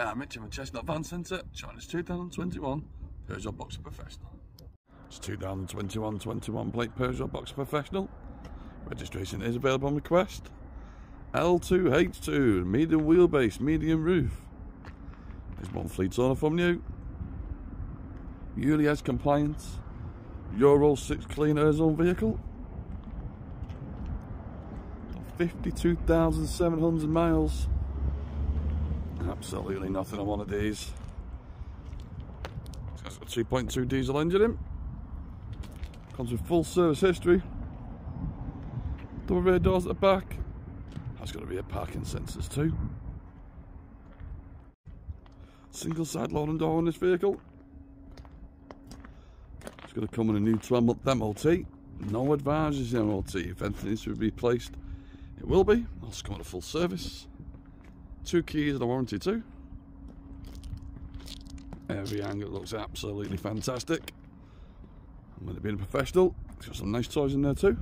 Hi, I'm Mitch. I'm at Chestnut Van Centre, China's 2021 Peugeot Boxer Professional. It's 2021-21 plate Peugeot Boxer Professional. Registration is available on request. L2H2, medium wheelbase, medium roof. There's one fleet owner from you. ULEZ compliance. Euro 6 clean air zone vehicle. 52,700 miles. Absolutely nothing on one of these. It's got a 2.2 diesel engine in. Comes with full service history. Double rear doors at the back. That's got to be a parking sensors too. Single side loading door on this vehicle. It's going to come with a new 12 month MOT. No advisories MOT. If anything needs to be replaced, it will be. Also come with a full service. Two keys and a warranty too. Every angle looks absolutely fantastic. I'm going to be a professional. It's got some nice toys in there too.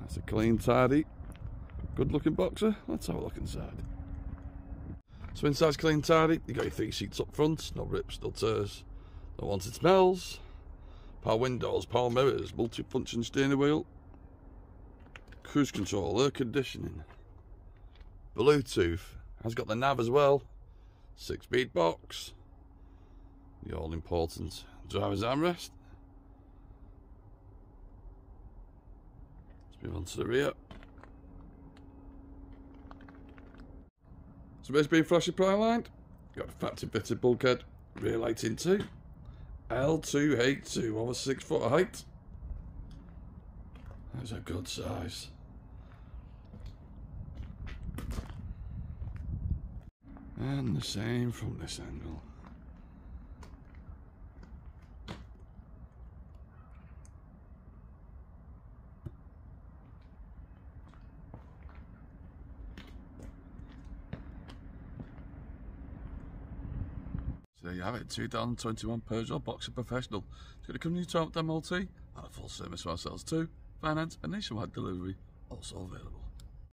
That's a clean, tidy, good looking boxer. Let's have a look inside. So inside's clean, tidy. You got your three seats up front, no rips, no tears, no wanted smells. Power windows, power mirrors, multi-function steering wheel, cruise control, air conditioning, Bluetooth, has got the nav as well, six speed box, the all important driver's armrest. Let's move on to the rear. So basically flashing prime light, got a factory fitted bulkhead, rear lighting too. L2H2 over six foot height. That's a good size. And the same from this angle. So there you have it, 2021 Peugeot Boxer Professional. It's to come new to MOT, and a full service for ourselves too. Finance and nationwide delivery also available.